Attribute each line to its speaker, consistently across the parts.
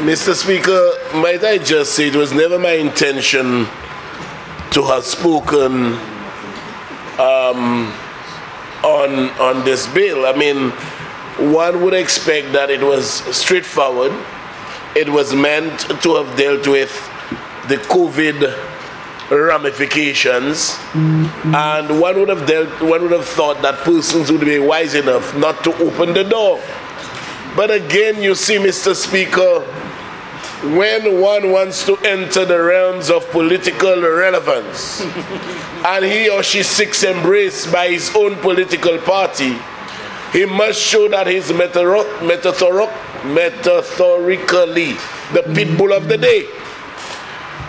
Speaker 1: Mr. Speaker, might I just say it was never my intention to have spoken um, on on this bill. I mean, one would expect that it was straightforward. It was meant to have dealt with the COVID ramifications, and one would have dealt, one would have thought that persons would be wise enough not to open the door. But again, you see, Mr. Speaker, when one wants to enter the realms of political relevance and he or she seeks embrace by his own political party, he must show that he's metaphorically the pit bull of the mm. day.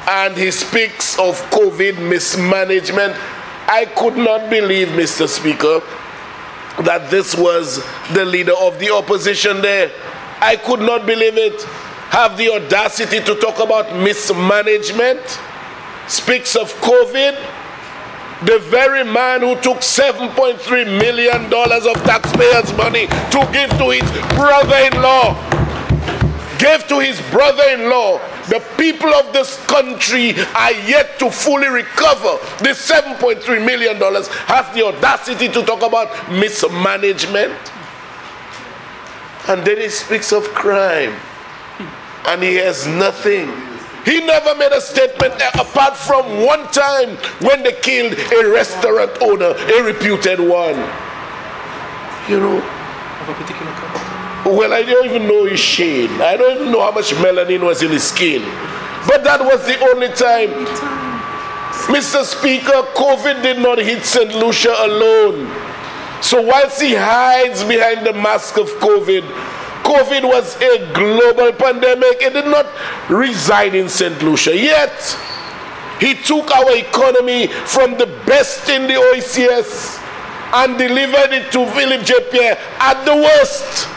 Speaker 1: And he speaks of COVID mismanagement. I could not believe, Mr. Speaker, that this was the leader of the opposition there. I could not believe it. Have the audacity to talk about mismanagement, speaks of COVID. The very man who took $7.3 million of taxpayers' money to give to his brother in law, gave to his brother in law the people of this country are yet to fully recover the $7.3 million, has the audacity to talk about mismanagement. And then he speaks of crime. And he has nothing. He never made a statement apart from one time when they killed a restaurant owner, a reputed one. You know, of a particular company. Well, I don't even know his shade. I don't even know how much melanin was in his skin. But that was the only time. Mr. Speaker, COVID did not hit St. Lucia alone. So whilst he hides behind the mask of COVID, COVID was a global pandemic. It did not reside in St. Lucia. Yet, he took our economy from the best in the OECS and delivered it to Philip J. Pierre at the worst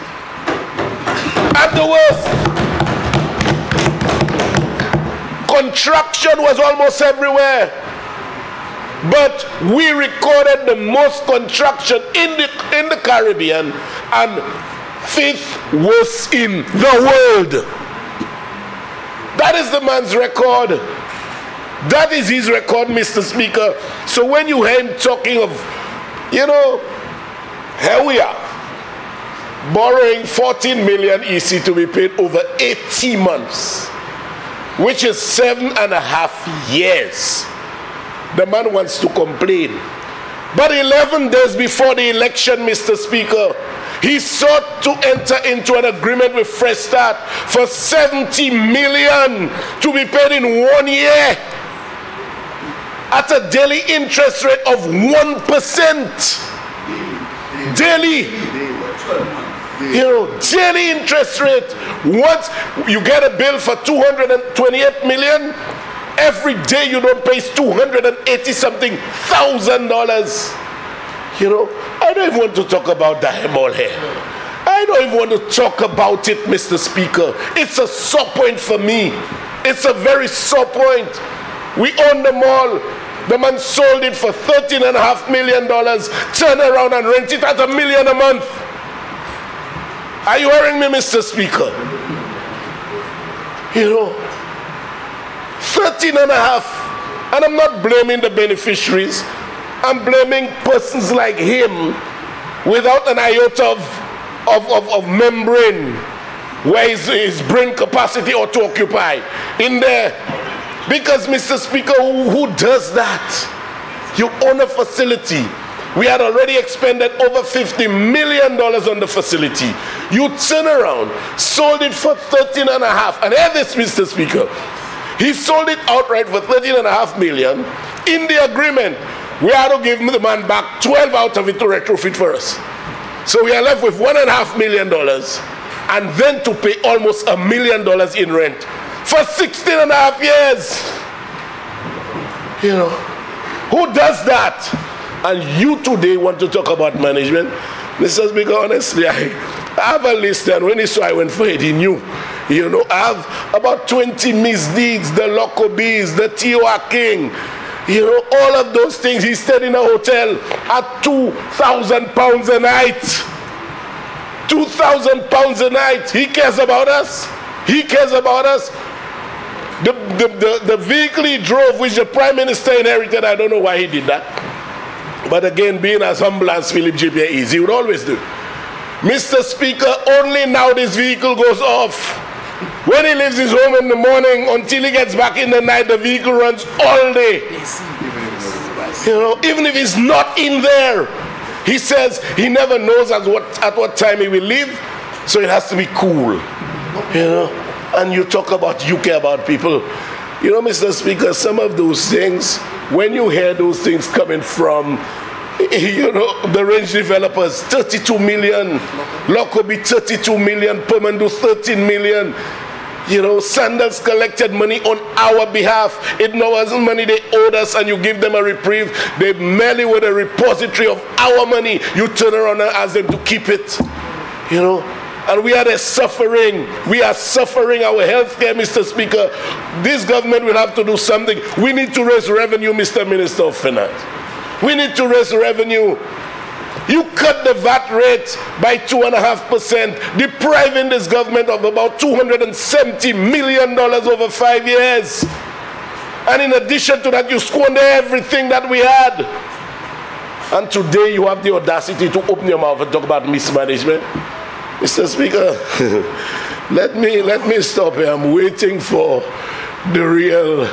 Speaker 1: at the worst. Contraction was almost everywhere. But we recorded the most contraction in the, in the Caribbean and fifth worst in the world. That is the man's record. That is his record, Mr. Speaker. So when you hear him talking of, you know, here we are borrowing 14 million EC to be paid over 80 months, which is seven and a half years. The man wants to complain. But 11 days before the election, Mr. Speaker, he sought to enter into an agreement with Fresh Start for 70 million to be paid in one year at a daily interest rate of 1%. Daily you know, daily interest rate. Once you get a bill for 228 million, every day you don't pay 280 something thousand dollars. You know, I don't even want to talk about Diamond here. I don't even want to talk about it, Mr. Speaker. It's a sore point for me. It's a very sore point. We own the mall. The man sold it for $13.5 million, turn around and rent it at a million a month. Are you hearing me, Mr. Speaker? You know, 13 and a half. And I'm not blaming the beneficiaries, I'm blaming persons like him without an iota of, of, of, of membrane where his, his brain capacity ought to occupy in there. Because, Mr. Speaker, who, who does that? You own a facility we had already expended over $50 million on the facility. You turn around, sold it for 13 and a half. And hear this, Mr. Speaker. He sold it outright for 13 and a half million. In the agreement, we had to give the man back 12 out of it to retrofit for us. So we are left with one and a half million dollars and then to pay almost a million dollars in rent for 16 and a half years. You know, who does that? and you today want to talk about management, Mr. Speaker, honestly, I, I have a list, and when he saw I went for it, he knew. You know, I have about 20 misdeeds, the Lockerbie's, the T.O.R. King, you know, all of those things. He stayed in a hotel at 2,000 pounds a night. 2,000 pounds a night. He cares about us. He cares about us. The, the, the, the vehicle he drove, which the prime minister inherited, I don't know why he did that. But again, being as humble as Philip J. Pierre is, he would always do. Mr. Speaker, only now this vehicle goes off. When he leaves his home in the morning until he gets back in the night, the vehicle runs all day. You know, even if he's not in there, he says he never knows at what, at what time he will leave, so it has to be cool. You know, and you talk about, you care about people. You know, Mr. Speaker, some of those things, when you hear those things coming from you know, the range developers, 32 million, Lockerbie 32 million, Pemandu 13 million. You know, Sandals collected money on our behalf. It wasn't money they owed us and you give them a reprieve. They merely were the repository of our money. You turn around and ask them to keep it. You know, and we are suffering. We are suffering our health care, Mr. Speaker. This government will have to do something. We need to raise revenue, Mr. Minister of Finance. We need to raise revenue. You cut the VAT rate by 2.5%, depriving this government of about $270 million over five years. And in addition to that, you squander everything that we had. And today you have the audacity to open your mouth and talk about mismanagement. Mr. Speaker, let me let me stop here. I'm waiting for the real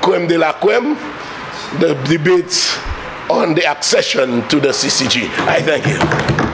Speaker 1: creme de la creme, the debates on the accession to the CCJ. I thank you.